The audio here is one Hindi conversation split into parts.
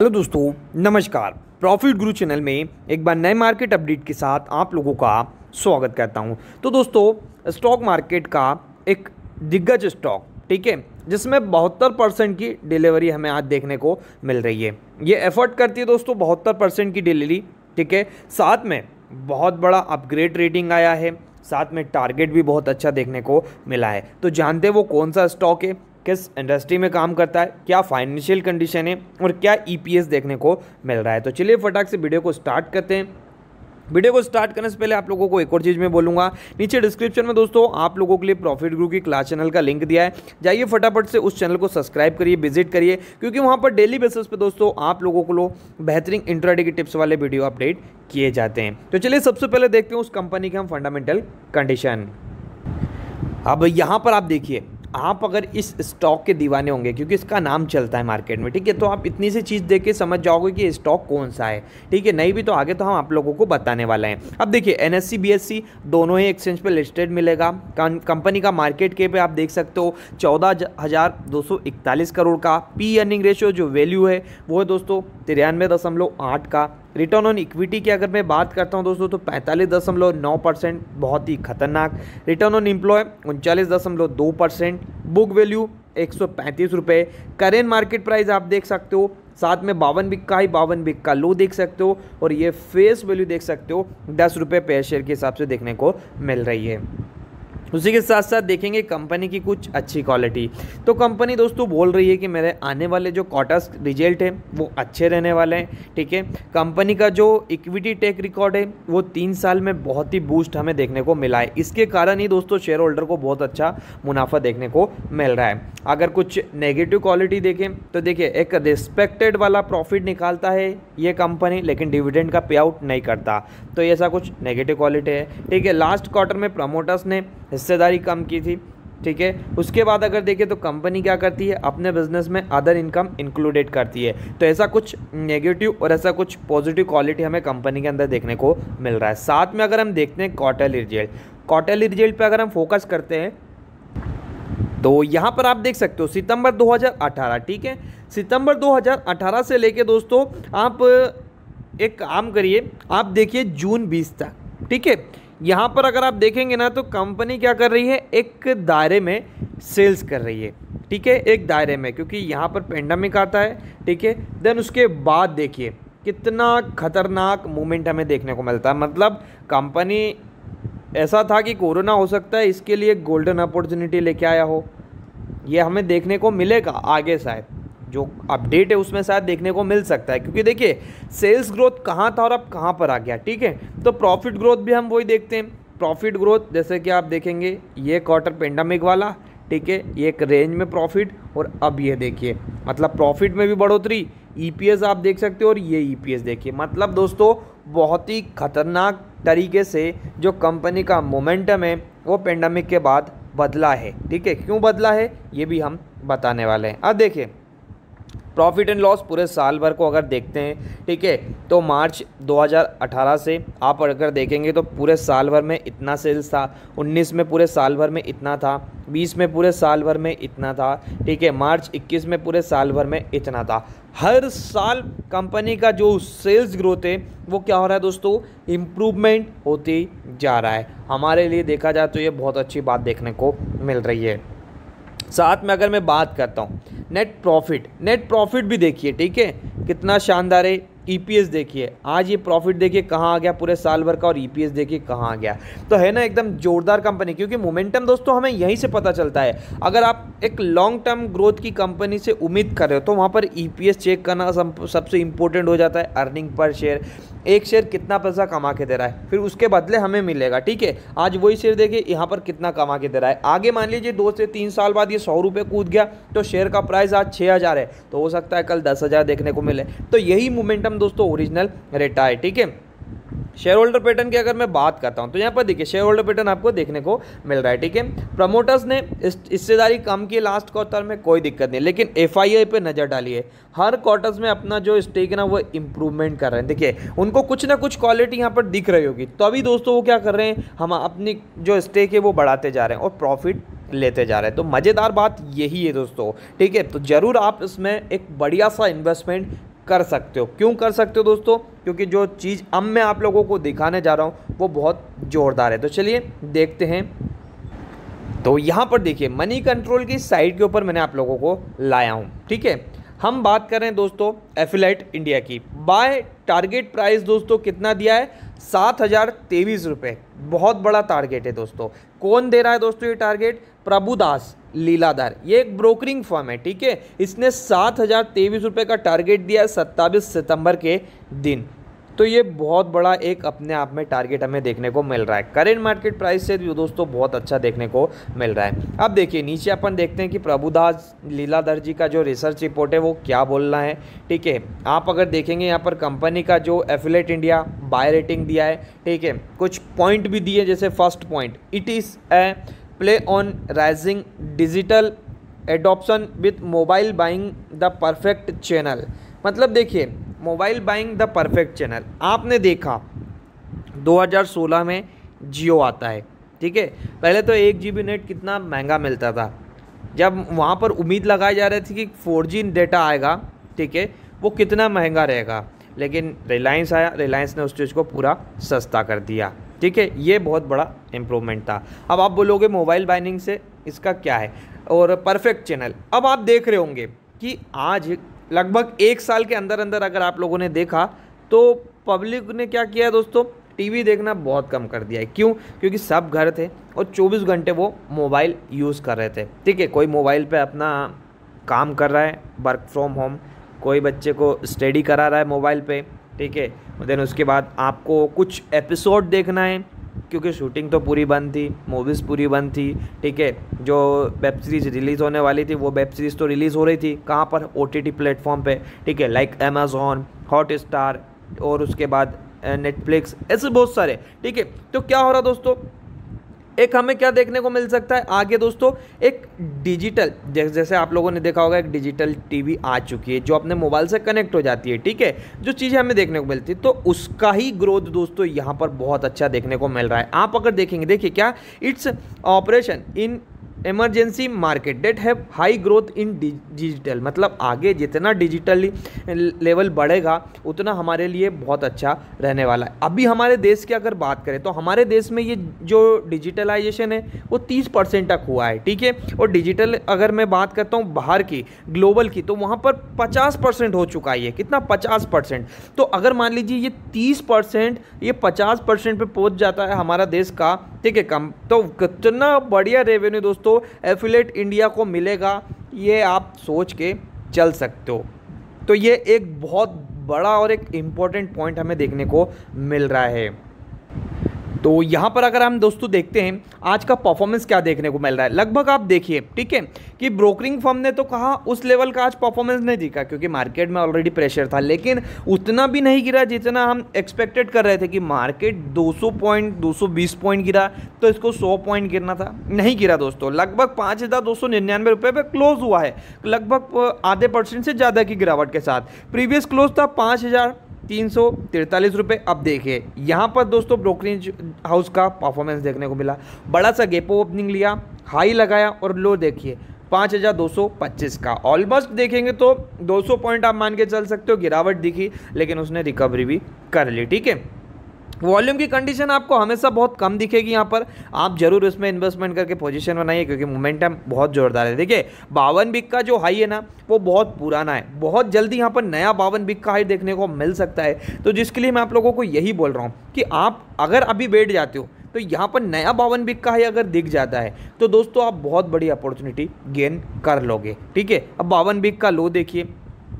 हेलो दोस्तों, नमस्कार। प्रॉफिट गुरु चैनल में एक बार नए मार्केट अपडेट के साथ आप लोगों का स्वागत करता हूँ। तो दोस्तों स्टॉक मार्केट का एक दिग्गज स्टॉक ठीक है? जिसमें बहत्तर परसेंट की डिलीवरी हमें आज देखने को मिल रही है। ये एफर्ट करती है दोस्तों, बहत्तर परसेंट की डिलीवरी ठीक है? साथ में बहुत बड़ा अपग्रेड रेटिंग आया है। साथ में टारगेट भी बहुत अच्छा देखने को मिला है। तो जानते वो कौन सा स्टॉक है? किस इंडस्ट्री में काम करता है, क्या फाइनेंशियल कंडीशन है और क्या ईपीएस देखने को मिल रहा है। तो चलिए फटाक से वीडियो को स्टार्ट करते हैं। वीडियो को स्टार्ट करने से पहले आप लोगों को एक और चीज़ मैं बोलूँगा। नीचे डिस्क्रिप्शन में दोस्तों, आप लोगों के लिए प्रॉफिट ग्रुप की क्लास चैनल का लिंक दिया है। जाइए फटाफट से उस चैनल को सब्सक्राइब करिए विज़िट करिए, क्योंकि वहाँ पर डेली बेसिस पे दोस्तों आप लोगों को लो बेहतरीन इंट्राडे टिप्स वाले वीडियो अपडेट किए जाते हैं। तो चलिए सबसे पहले देखते हैं उस कंपनी के हम फंडामेंटल कंडीशन अब यहाँ पर आप देखिए आप अगर इस स्टॉक के दीवाने होंगे, क्योंकि इसका नाम चलता है मार्केट में, ठीक है? तो आप इतनी सी चीज़ देख के समझ जाओगे कि स्टॉक कौन सा है, ठीक है? नहीं भी तो आगे तो हम आप लोगों को बताने वाले हैं। अब देखिए एन एस दोनों ही एक्सचेंज पर लिस्टेड मिलेगा। कंपनी का मार्केट के पे आप देख सकते हो, चौदह करोड़ का। पी अर्निंग रेशियो जो वैल्यू है, वो है दोस्तों तिरानवे दशमलव आठ का। रिटर्न ऑन इक्विटी की अगर मैं बात करता हूँ दोस्तों तो पैंतालीस दशमलव नौ परसेंट बहुत ही खतरनाक। रिटर्न ऑन एम्प्लॉय उनचालीस दशमलव दो परसेंट बुक वैल्यू एक सौ पैंतीस रुपये करेंट मार्केट प्राइस आप देख सकते हो, साथ में बावन बिक का ही बावन बिक का लो देख सकते हो, और ये फेस वैल्यू देख सकते हो, दस रुपये पेयर शेयर के हिसाब से देखने को मिल रही है। उसी के साथ साथ देखेंगे कंपनी की कुछ अच्छी क्वालिटी तो कंपनी दोस्तों बोल रही है कि मेरे आने वाले जो क्वार्टर्स रिज़ल्ट है, वो अच्छे रहने वाले हैं, ठीक है? कंपनी का जो इक्विटी टेक रिकॉर्ड है, वो तीन साल में बहुत ही बूस्ट हमें देखने को मिला है। इसके कारण ही दोस्तों शेयर होल्डर को बहुत अच्छा मुनाफा देखने को मिल रहा है। अगर कुछ नेगेटिव क्वालिटी देखें तो देखिए, एक रिस्पेक्टेड वाला प्रॉफिट निकालता है ये कंपनी लेकिन डिविडेंड का पे आउट नहीं करता। तो ऐसा कुछ नेगेटिव क्वालिटी है, ठीक है? लास्ट क्वार्टर में प्रमोटर्स ने हिस्सेदारी कम की थी, ठीक है? उसके बाद अगर देखें तो कंपनी क्या करती है? अपने बिज़नेस में अदर इनकम इंक्लूडेड करती है। तो ऐसा कुछ नेगेटिव और ऐसा कुछ पॉजिटिव क्वालिटी हमें कंपनी के अंदर देखने को मिल रहा है। साथ में अगर हम देखते हैं क्वार्टरली रिज़ल्ट क्वार्टरली रिज़ल्ट पे अगर हम फोकस करते हैं तो यहाँ पर आप देख सकते हो, सितंबर 2018 ठीक है? सितंबर 2018 से लेके दोस्तों, आप एक काम करिए, आप देखिए जून 20 तक, ठीक है? यहाँ पर अगर आप देखेंगे ना तो कंपनी क्या कर रही है? एक दायरे में सेल्स कर रही है, ठीक है? एक दायरे में, क्योंकि यहाँ पर पेंडेमिक आता है, ठीक है? देन उसके बाद देखिए, कितना खतरनाक मूवमेंट हमें देखने को मिलता है। मतलब कंपनी ऐसा था कि कोरोना हो सकता है, इसके लिए गोल्डन अपॉर्चुनिटी लेके आया हो। ये हमें देखने को मिलेगा आगे शायद। जो अपडेट है, उसमें शायद देखने को मिल सकता है। क्योंकि देखिए सेल्स ग्रोथ कहाँ था और अब कहाँ पर आ गया, ठीक है? तो प्रॉफिट ग्रोथ भी हम वही देखते हैं। प्रॉफिट ग्रोथ जैसे कि आप देखेंगे, ये क्वार्टर पेंडामिक वाला, ठीक है? ये एक रेंज में प्रॉफिट और अब ये देखिए। मतलब प्रॉफिट में भी बढ़ोतरी ईपीएस आप देख सकते हो और ये ईपीएस देखिए। मतलब दोस्तों, बहुत ही खतरनाक तरीके से जो कंपनी का मोमेंटम है, वो पेंडेमिक के बाद बदला है, ठीक है? क्यों बदला है? ये भी हम बताने वाले हैं। अब देखिए प्रॉफिट एंड लॉस पूरे साल भर को अगर देखते हैं, ठीक है तो मार्च 2018 से आप अगर देखेंगे तो पूरे साल भर में इतना सेल्स था 19 में पूरे साल भर में इतना था 20 में पूरे साल भर में इतना था, ठीक है, मार्च 21 में पूरे साल भर में इतना था। हर साल कंपनी का जो सेल्स ग्रोथ है, वो क्या हो रहा है दोस्तों? इम्प्रूवमेंट होती जा रहा है। हमारे लिए देखा जाए तो ये बहुत अच्छी बात देखने को मिल रही है। साथ में अगर मैं बात करता हूँ नेट प्रॉफिट नेट प्रॉफिट भी देखिए ठीक है? कितना शानदार है। ईपीएस देखिए, आज ये प्रॉफिट देखिए कहाँ आ गया पूरे साल भर का और ईपीएस देखिए कहाँ आ गया। तो है ना एकदम जोरदार कंपनी क्योंकि मोमेंटम दोस्तों हमें यहीं से पता चलता है। अगर आप एक लॉन्ग टर्म ग्रोथ की कंपनी से उम्मीद कर रहे हो तो वहाँ पर ईपीएस चेक करना सबसे इंपॉर्टेंट हो जाता है अर्निंग पर शेयर एक शेयर कितना पैसा कमा के दे रहा है, फिर उसके बदले हमें मिलेगा, ठीक है? आज वही शेयर देखिए, यहाँ पर कितना कमा के दे रहा है। आगे मान लीजिए दो से तीन साल बाद ये सौ रुपये कूद गया तो शेयर का प्राइस आज छः हज़ार है तो हो सकता है कल दस हज़ार देखने को मिले। तो यही मोमेंटम दोस्तों ओरिजिनल रेटा है, ठीक है? शेयर होल्डर पैटर्न की अगर मैं बात करता हूँ तो यहाँ पर देखिए शेयर होल्डर पैटर्न आपको देखने को मिल रहा है, ठीक है? प्रमोटर्स ने हिस्सेदारी कम की लास्ट क्वार्टर में कोई दिक्कत नहीं, लेकिन एफ़ पे नज़र डाली है हर क्वार्टर्स में अपना जो स्टेक ना, वो इंप्रूवमेंट कर रहे हैं। देखिए, उनको कुछ ना कुछ क्वालिटी यहाँ पर दिख रही होगी। तो अभी दोस्तों, वो क्या कर रहे हैं? हम अपनी जो स्टेक है, वो बढ़ाते जा रहे हैं और प्रॉफिट लेते जा रहे हैं। तो मज़ेदार बात यही है दोस्तों, ठीक है? तो ज़रूर आप इसमें एक बढ़िया सा इन्वेस्टमेंट कर सकते हो। क्यों कर सकते हो दोस्तों? क्योंकि जो चीज़ अब मैं आप लोगों को दिखाने जा रहा हूँ, वो बहुत ज़ोरदार है। तो चलिए देखते हैं। तो यहाँ पर देखिए मनी कंट्रोल की साइट के ऊपर मैंने आप लोगों को लाया हूँ। ठीक है? हम बात कर रहे हैं दोस्तों एफिलाइट इंडिया की। बाय टारगेट प्राइस दोस्तों कितना दिया है? सात हज़ार तेईस रुपये बहुत बड़ा टारगेट है दोस्तों। कौन दे रहा है दोस्तों ये टारगेट प्रभुदास लीलाधर। ये एक ब्रोकरिंग फर्म है, ठीक है? इसने सात हज़ार तेईस रुपये का टारगेट दिया है सत्ताईस सितंबर के दिन। तो ये बहुत बड़ा एक अपने आप में टारगेट हमें देखने को मिल रहा है। करेंट मार्केट प्राइस से भी दोस्तों बहुत अच्छा देखने को मिल रहा है। अब देखिए, नीचे अपन देखते हैं कि प्रभुदास लीलाधर जी का जो रिसर्च रिपोर्ट है, वो क्या बोल रहा है, ठीक है? आप अगर देखेंगे यहाँ पर कंपनी का जो एफिलेट इंडिया बाय रेटिंग दिया है, ठीक है? कुछ पॉइंट भी दिए, जैसे first point it is a play on rising digital adoption with mobile buying the perfect channel मतलब देखिए mobile buying the perfect channel आपने देखा 2016 में जियो आता है, ठीक है? पहले तो एक जीबी नेट कितना महँगा मिलता था। जब वहाँ पर उम्मीद लगाई जा रही थी कि फोर जी डेटा आएगा, ठीक है? वो कितना महँगा रहेगा। लेकिन रिलायंस आया रिलायंस ने उस चीज़ को पूरा सस्ता कर दिया। ठीक है, ये बहुत बड़ा इम्प्रूवमेंट था। अब आप बोलोगे मोबाइल बाइनिंग से इसका क्या है? और परफेक्ट चैनल अब आप देख रहे होंगे कि आज लगभग एक साल के अंदर अंदर अगर आप लोगों ने देखा तो पब्लिक ने क्या किया दोस्तों? टीवी देखना बहुत कम कर दिया है। क्यों? क्योंकि सब घर थे और 24 घंटे वो मोबाइल यूज़ कर रहे थे। ठीक है, कोई मोबाइल पे अपना काम कर रहा है वर्क फ्रॉम होम कोई बच्चे को स्टडी करा रहा है मोबाइल पे, ठीक है देन उसके बाद आपको कुछ एपिसोड देखना है, क्योंकि शूटिंग तो पूरी बंद थी मूवीज़ पूरी बंद थी, ठीक है? जो वेब सीरीज़ रिलीज़ होने वाली थी, वो वेब सीरीज़ तो रिलीज़ हो रही थी, कहाँ पर? ओ टी टी प्लेटफॉर्म पर ठीक है? लाइक अमेज़ोन हॉट स्टार और उसके बाद नेटफ्लिक्स ऐसे बहुत सारे, ठीक है? तो क्या हो रहा दोस्तों? एक हमें क्या देखने को मिल सकता है? आगे दोस्तों, एक डिजिटल जैसे आप लोगों ने देखा होगा, एक डिजिटल टीवी आ चुकी है, जो अपने मोबाइल से कनेक्ट हो जाती है, ठीक है? जो चीज़ें हमें देखने को मिलती है तो उसका ही ग्रोथ दोस्तों यहाँ पर बहुत अच्छा देखने को मिल रहा है। आप अगर देखेंगे, देखिए क्या? It's operation in emergency market, that have high growth in digital. मतलब आगे जितना डिजिटली लेवल बढ़ेगा, उतना हमारे लिए बहुत अच्छा रहने वाला है। अभी हमारे देश की अगर बात करें तो हमारे देश में ये जो डिजिटलाइजेशन है, वो तीस परसेंट तक हुआ है, ठीक है? और डिजिटल अगर मैं बात करता हूँ बाहर की, ग्लोबल की तो वहाँ पर पचास परसेंट हो चुका है कितना? पचास परसेंट। तो अगर मान लीजिए ये तीस परसेंट, ये पचास परसेंट पर पहुँच जाता है हमारा देश का, ठीक है, कम तो कितना बढ़िया रेवेन्यू दोस्तों एफिलेट इंडिया को मिलेगा, ये आप सोच के चल सकते हो। तो ये एक बहुत बड़ा और एक इंपॉर्टेंट पॉइंट हमें देखने को मिल रहा है। तो यहाँ पर अगर हम दोस्तों देखते हैं, आज का परफॉर्मेंस क्या देखने को मिल रहा है? लगभग आप देखिए, ठीक है? कि ब्रोकरिंग फर्म ने तो कहा, उस लेवल का आज परफॉर्मेंस नहीं दिखा, क्योंकि मार्केट में ऑलरेडी प्रेशर था, लेकिन उतना भी नहीं गिरा जितना हम एक्सपेक्टेड कर रहे थे कि मार्केट 200 पॉइंट 220 पॉइंट गिरा तो इसको 100 पॉइंट गिरना था। नहीं गिरा दोस्तों, लगभग पाँच हज़ार दो सौ निन्यानवे रुपये पर क्लोज हुआ है, लगभग आधे परसेंट से ज़्यादा की गिरावट के साथ। प्रीवियस क्लोज था पाँच हज़ार तीन सौ तिरतालीस रुपये अब देखिए यहाँ पर दोस्तों ब्रोकरेज हाउस का परफॉर्मेंस देखने को मिला। बड़ा सा गेपो ओपनिंग लिया हाई लगाया और लो देखिए, पाँच हज़ार दो सौ पच्चीस का। ऑलमोस्ट देखेंगे तो 200 पॉइंट आप मान के चल सकते हो, गिरावट दिखी, लेकिन उसने रिकवरी भी कर ली, ठीक है? वॉल्यूम की कंडीशन आपको हमेशा बहुत कम दिखेगी यहाँ पर। आप ज़रूर इसमें इन्वेस्टमेंट करके पोजीशन बनाइए, क्योंकि मोमेंटम बहुत जोरदार है। देखिए, बावन बिक का जो हाई है ना, वो बहुत पुराना है। बहुत जल्दी यहाँ पर नया बावन बिक का हाई देखने को मिल सकता है। तो जिसके लिए मैं आप लोगों को यही बोल रहा हूँ कि आप अगर अभी बैठ जाते हो तो यहाँ पर नया बावन बिक का हाई अगर दिख जाता है तो दोस्तों आप बहुत बड़ी अपॉर्चुनिटी गेन कर लोगे। ठीक है? अब बावन बिक का लो देखिए।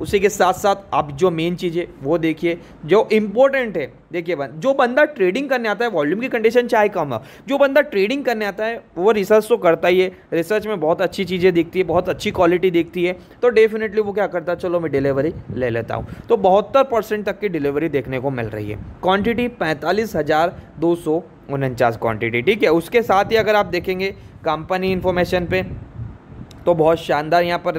उसी के साथ साथ आप जो मेन चीज़ है वो देखिए जो इम्पोर्टेंट है देखिए बन, जो बंदा ट्रेडिंग करने आता है वॉल्यूम की कंडीशन चाहे कम हो जो बंदा ट्रेडिंग करने आता है वो रिसर्च तो करता ही है। रिसर्च में बहुत अच्छी चीज़ें दिखती है बहुत अच्छी क्वालिटी दिखती है तो डेफिनेटली वो क्या करता है चलो मैं डिलीवरी ले लेता हूँ। तो बहत्तर परसेंट तक की डिलीवरी देखने को मिल रही है। क्वान्टिटी पैंतालीस हज़ार दो सौ उनचास क्वान्टिटी ठीक है? उसके साथ ही अगर आप देखेंगे कंपनी इन्फॉर्मेशन पे तो बहुत शानदार यहाँ पर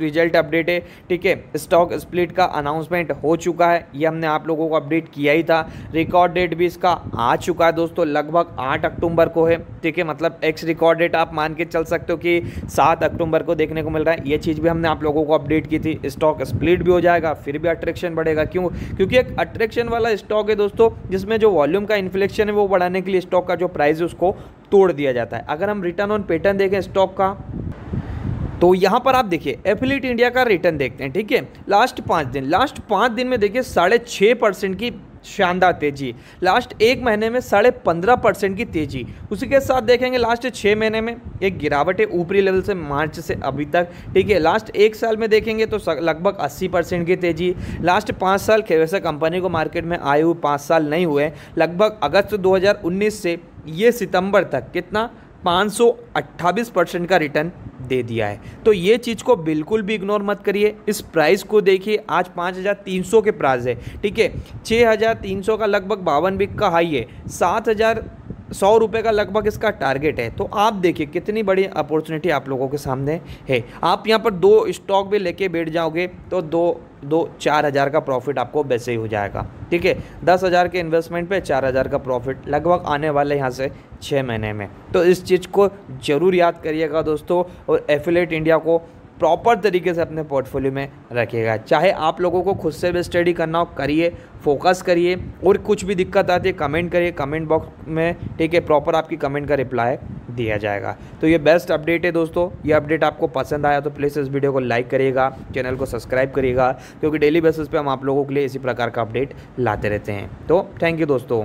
रिज़ल्ट अपडेट है। ठीक है स्टॉक स्प्लिट का अनाउंसमेंट हो चुका है। ये हमने आप लोगों को अपडेट किया ही था। रिकॉर्ड डेट भी इसका आ चुका है दोस्तों, लगभग आठ अक्टूबर को है। ठीक है मतलब एक्स रिकॉर्ड डेट आप मान के चल सकते हो कि सात अक्टूबर को देखने को मिल रहा है। ये चीज़ भी हमने आप लोगों को अपडेट की थी। स्टॉक स्प्लिट भी हो जाएगा, फिर भी अट्रैक्शन बढ़ेगा। क्यों? क्योंकि एक अट्रैक्शन वाला स्टॉक है दोस्तों, जिसमें जो वॉल्यूम का इन्फ्लेक्शन है वो बढ़ाने के लिए स्टॉक का जो प्राइस है उसको तोड़ दिया जाता है। अगर हम रिटर्न ऑन पैटर्न देखें स्टॉक का तो यहाँ पर आप देखिए एफिलिट इंडिया का रिटर्न देखते हैं, ठीक है? लास्ट पाँच दिन लास्ट पाँच दिन में देखिए, साढ़े छः परसेंट की शानदार तेज़ी। लास्ट एक महीने में साढ़े पंद्रह परसेंट की तेज़ी। उसी के साथ देखेंगे लास्ट छः महीने में एक गिरावट है ऊपरी लेवल से मार्च से अभी तक, ठीक है? लास्ट एक साल में देखेंगे तो लगभग अस्सी परसेंट की तेज़ी। लास्ट पाँच साल वैसे कंपनी को मार्केट में आए हुए पाँच साल नहीं हुए लगभग अगस्त 2019 से ये सितंबर तक कितना? पाँच परसेंट का रिटर्न दे दिया है। तो ये चीज़ को बिल्कुल भी इग्नोर मत करिए। इस प्राइस को देखिए, आज पाँच हज़ार तीन सौ के प्राइस है, ठीक है? छः हज़ार तीन सौ का लगभग बावन बिक का हाई है, सात हज़ार सौ रुपये का लगभग इसका टारगेट है। तो आप देखिए, कितनी बड़ी अपॉर्चुनिटी आप लोगों के सामने है। आप यहाँ पर दो स्टॉक भी लेके बैठ जाओगे तो दो दो चार हज़ार का प्रॉफिट आपको वैसे ही हो जाएगा। ठीक है? दस हज़ार के इन्वेस्टमेंट पे चार हज़ार का प्रॉफिट लगभग आने वाले यहाँ से छः महीने में। तो इस चीज़ को ज़रूर याद करिएगा दोस्तों और एफिलेट इंडिया को प्रॉपर तरीके से अपने पोर्टफोलियो में रखिएगा। चाहे आप लोगों को खुद से भी स्टडी करना हो, करिए, फोकस करिए, और कुछ भी दिक्कत आती है, कमेंट करिए, कमेंट बॉक्स में, ठीक है, प्रॉपर आपकी कमेंट का रिप्लाई दिया जाएगा। तो ये बेस्ट अपडेट है दोस्तों, ये अपडेट आपको पसंद आया तो प्लीज़ इस वीडियो को लाइक करिएगा, चैनल को सब्सक्राइब करिएगा, क्योंकि डेली बेसिस पे हम आप लोगों के लिए इसी प्रकार का अपडेट लाते रहते हैं। तो थैंक यू दोस्तों।